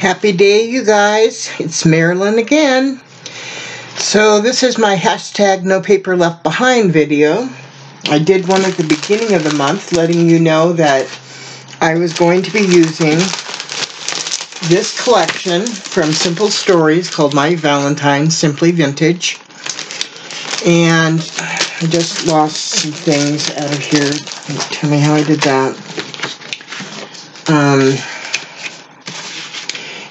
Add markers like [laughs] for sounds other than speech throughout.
Happy day, you guys. It's Marilyn again. So this is my hashtag no paper left behind video. I did one at the beginning of the month letting you know that I was going to be using this collection from Simple Stories called My Valentine Simply Vintage. And I just lost some things out of here. Tell me how I did that. Um,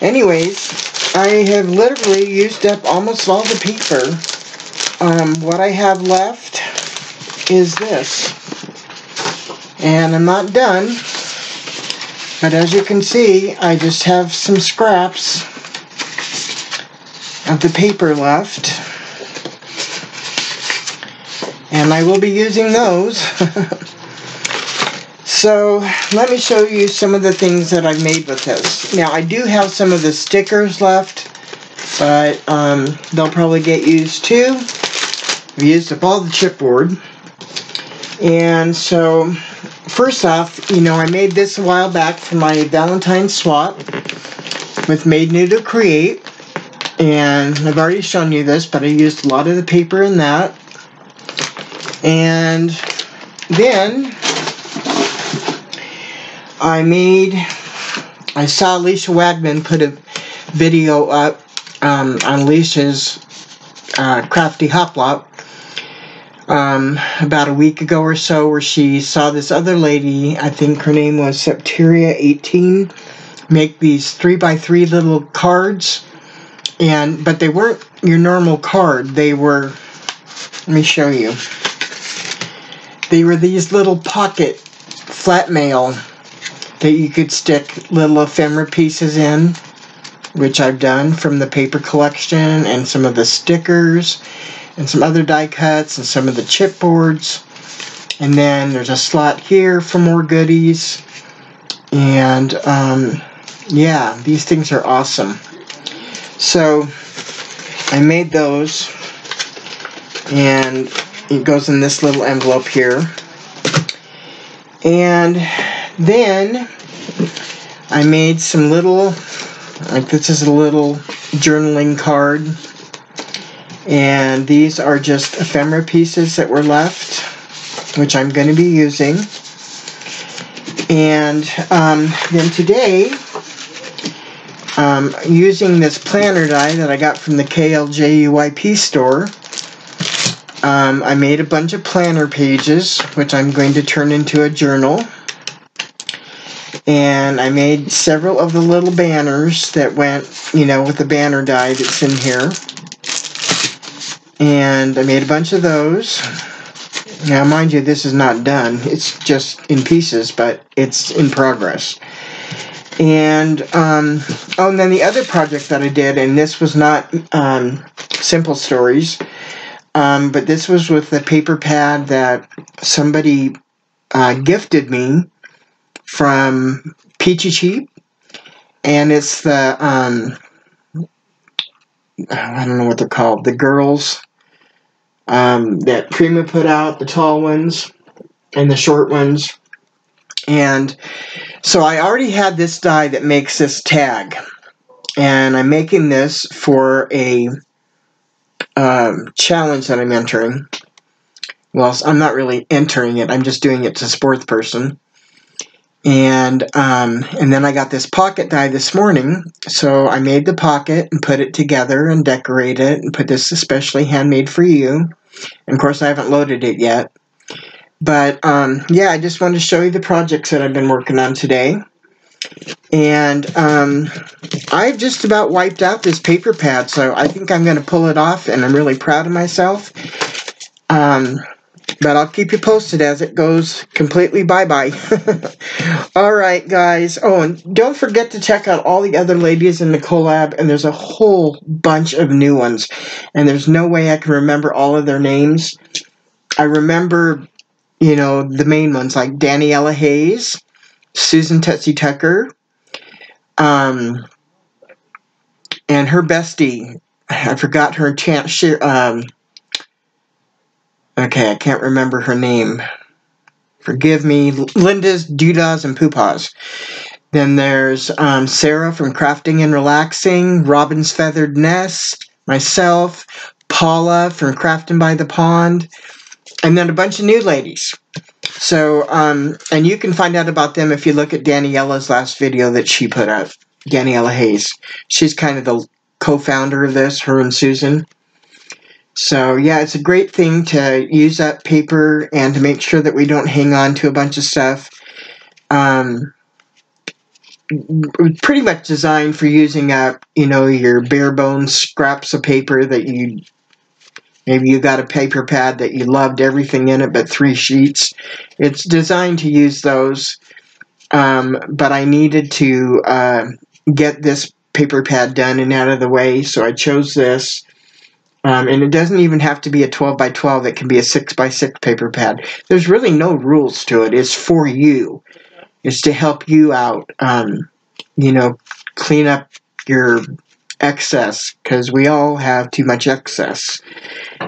Anyways, I have literally used up almost all the paper. Um, what I have left is this. And I'm not done. But as you can see, I just have some scraps of the paper left. And I will be using those. [laughs] So let me show you some of the things that I've made with this. Now I do have some of the stickers left, but um, they'll probably get used too. I've used up all the chipboard. And so first off, you know, I made this a while back for my Valentine swap with Made New to Create. And I've already shown you this, but I used a lot of the paper in that. And then I made, I saw Alicia Wagman put a video up um, on Alicia's uh, Crafty Hoplop um, about a week ago or so where she saw this other lady, I think her name was Septeria18, make these 3 by 3 little cards. And, but they weren't your normal card. They were, let me show you. They were these little pocket flat mail that you could stick little ephemera pieces in, which I've done from the paper collection and some of the stickers and some other die cuts and some of the chipboards. And then there's a slot here for more goodies. And um, yeah, these things are awesome. So I made those and it goes in this little envelope here. And then I made some little, like this is a little journaling card. And these are just ephemera pieces that were left, which I'm going to be using. And um, then today, um, using this planner die that I got from the KLJUYP store, um, I made a bunch of planner pages, which I'm going to turn into a journal and I made several of the little banners that went, you know, with the banner die that's in here. And I made a bunch of those. Now, mind you, this is not done. It's just in pieces, but it's in progress. And, um, oh, and then the other project that I did, and this was not um, Simple Stories, um, but this was with the paper pad that somebody uh, gifted me from Peachy Cheap, and it's the um, I don't know what they're called, the girls um, that Prima put out, the tall ones and the short ones, and so I already had this die that makes this tag, and I'm making this for a um, challenge that I'm entering. Well, I'm not really entering it. I'm just doing it to support the person and um, and then I got this pocket die this morning. So I made the pocket and put it together and decorate it and put this especially handmade for you. And of course, I haven't loaded it yet. But um, yeah, I just wanted to show you the projects that I've been working on today. And um, I've just about wiped out this paper pad, so I think I'm going to pull it off, and I'm really proud of myself. Um, but I'll keep you posted as it goes completely bye-bye. [laughs] Alright, guys. Oh, and don't forget to check out all the other ladies in the collab, and there's a whole bunch of new ones. And there's no way I can remember all of their names. I remember, you know, the main ones, like Daniella Hayes, Susan Tootsie Tucker, um, and her bestie, I forgot her chant, um, Okay, I can't remember her name. Forgive me. Lynda's, Doodas, and Poopas. Then there's um, Sarah from Crafting and Relaxing, Robin's Feathered Nest, myself, Paula from Crafting by the Pond, and then a bunch of new ladies. So, um, and you can find out about them if you look at Daniella's last video that she put up. Daniella Hayes. She's kind of the co-founder of this, her and Susan. So yeah, it's a great thing to use up paper and to make sure that we don't hang on to a bunch of stuff. Um, pretty much designed for using up, you know, your bare bones scraps of paper that you maybe you got a paper pad that you loved everything in it but three sheets. It's designed to use those, um, but I needed to uh, get this paper pad done and out of the way, so I chose this. Um, and it doesn't even have to be a 12 by 12, it can be a 6 by 6 paper pad. There's really no rules to it, it's for you. It's to help you out, um, you know, clean up your excess, because we all have too much excess.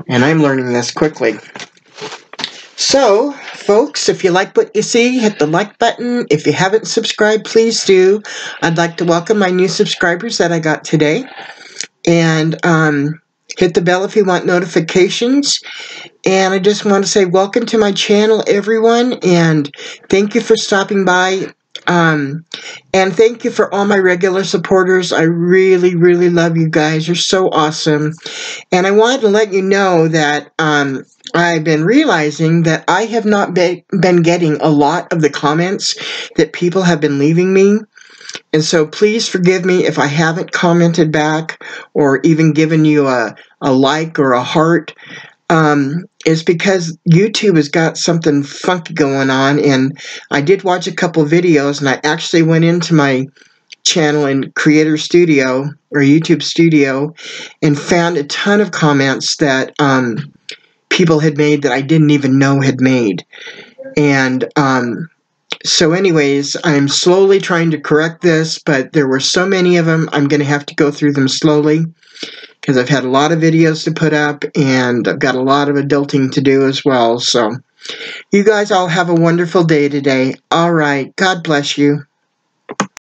And I'm learning this quickly. So, folks, if you like what you see, hit the like button. If you haven't subscribed, please do. I'd like to welcome my new subscribers that I got today. And um, hit the bell if you want notifications. And I just want to say welcome to my channel, everyone. And thank you for stopping by. Um, and thank you for all my regular supporters. I really, really love you guys. You're so awesome. And I wanted to let you know that um, I've been realizing that I have not be been getting a lot of the comments that people have been leaving me. And so please forgive me if I haven't commented back or even given you a, a like or a heart. Um, is because YouTube has got something funky going on. And I did watch a couple videos and I actually went into my channel in Creator Studio or YouTube Studio and found a ton of comments that um, people had made that I didn't even know had made. And um, so, anyways, I'm slowly trying to correct this, but there were so many of them, I'm going to have to go through them slowly because I've had a lot of videos to put up and I've got a lot of adulting to do as well. So, you guys all have a wonderful day today. All right. God bless you.